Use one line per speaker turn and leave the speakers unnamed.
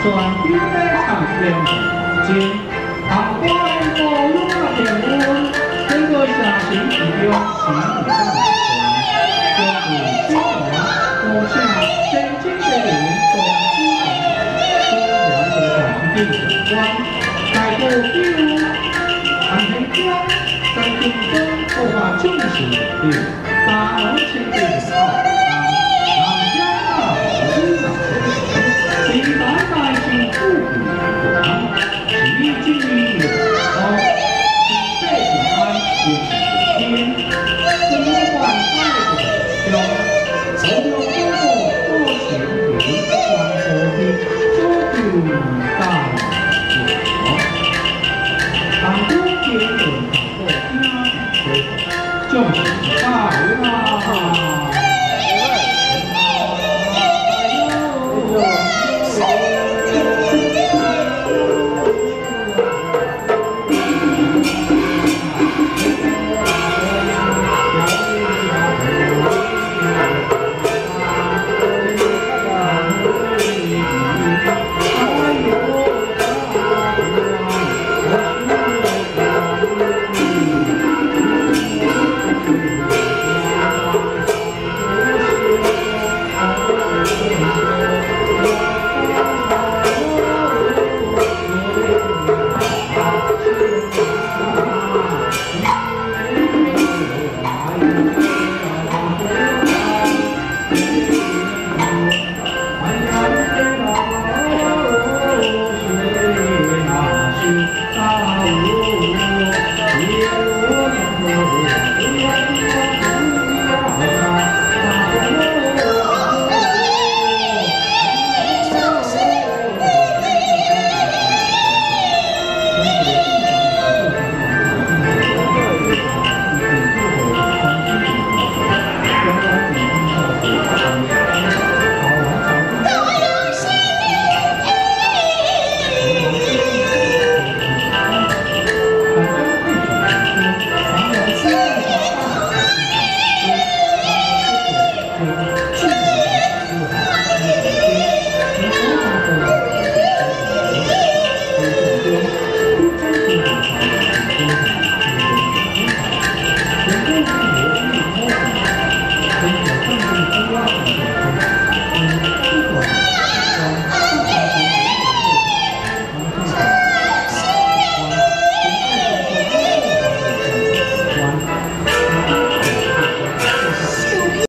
到双标的长远间，当官无用啊电话，整个下心之中心里的难关，就如今华，我想真正的人共知同，都了解环境的关，大个标，安平关，在军中不怕军事目标，大门前对着就是大